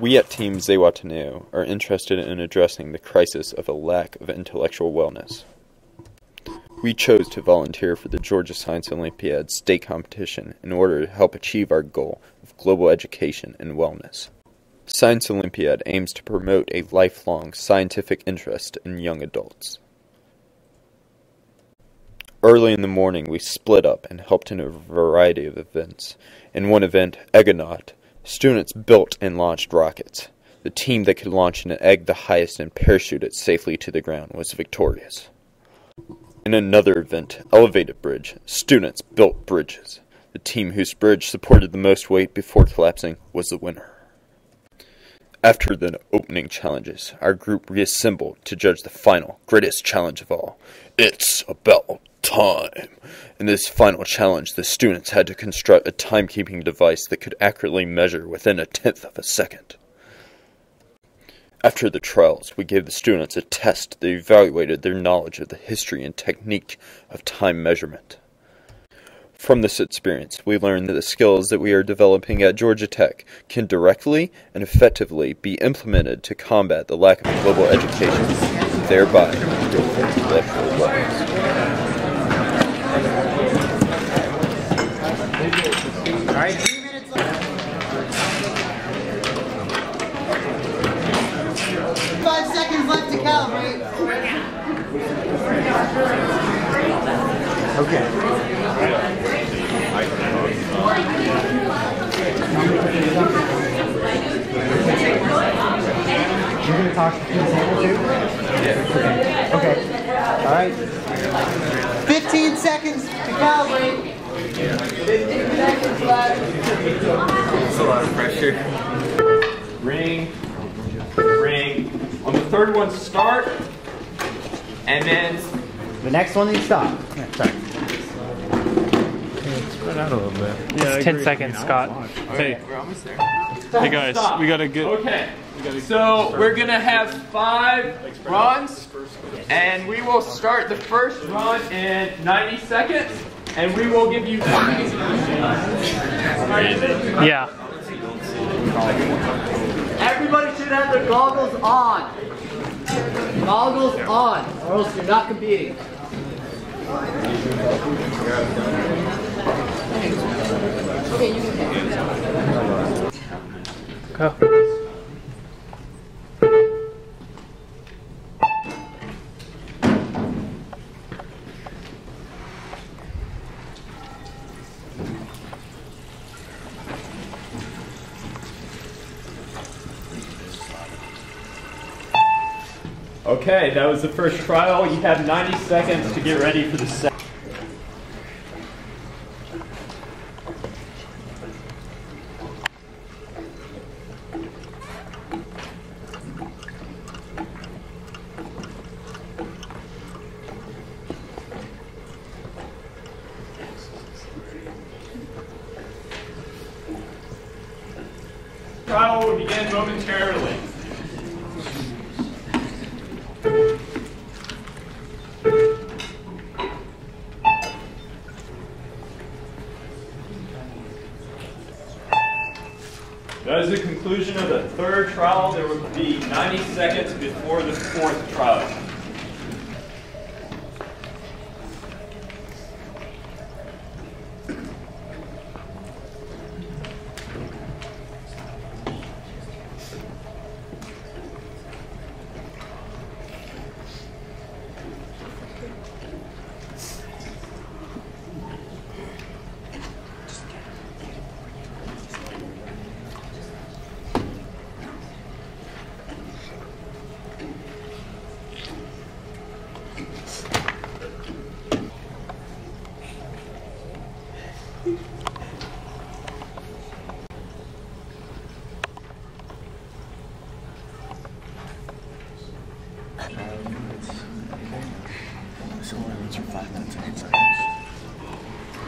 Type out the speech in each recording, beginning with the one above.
We at Team Zihuatanejo are interested in addressing the crisis of a lack of intellectual wellness. We chose to volunteer for the Georgia Science Olympiad state competition in order to help achieve our goal of global education and wellness. Science Olympiad aims to promote a lifelong scientific interest in young adults. Early in the morning, we split up and helped in a variety of events. In one event, Eggonaut, students built and launched rockets. The team that could launch an egg the highest and parachute it safely to the ground was victorious. In another event, Elevated Bridge, students built bridges. The team whose bridge supported the most weight before collapsing was the winner. After the opening challenges, our group reassembled to judge the final, greatest challenge of all. It's about time. In this final challenge, the students had to construct a timekeeping device that could accurately measure within a tenth of a second. After the trials, we gave the students a test that evaluated their knowledge of the history and technique of time measurement. From this experience, we learned that the skills that we are developing at Georgia Tech can directly and effectively be implemented to combat the lack of global education, thereby intellectual. All right, three minutes left. Five seconds left to calibrate. Okay. You're gonna talk to the table too? Yeah. Okay. All right. 15 seconds to calibrate. 15 seconds left. That's a lot of pressure. Ring, ring. On the third one, start, and then The next one you stop. Yeah, sorry. Out a little bit. It's 10 seconds, Scott. Hey, we're almost there. hey guys, Stop. we gotta get. Okay. So we're gonna have five runs, and we will start the first run in 90 seconds, and we will give you. Yeah. Everybody should have their goggles on. Goggles on, or else you're not competing. Okay, you can Go. Okay, that was the first trial. You have 90 seconds to get ready for the second. Trial will begin momentarily. That is the conclusion of the third trial. There will be 90 seconds before the fourth trial.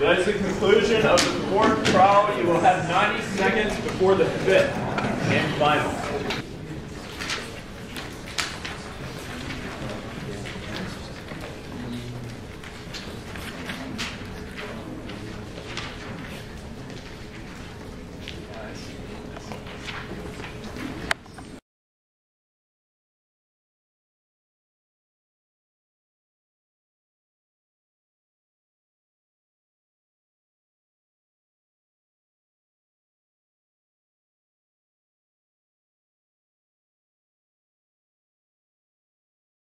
That is the conclusion of the fourth trial. You will have 90 seconds before the fifth and final.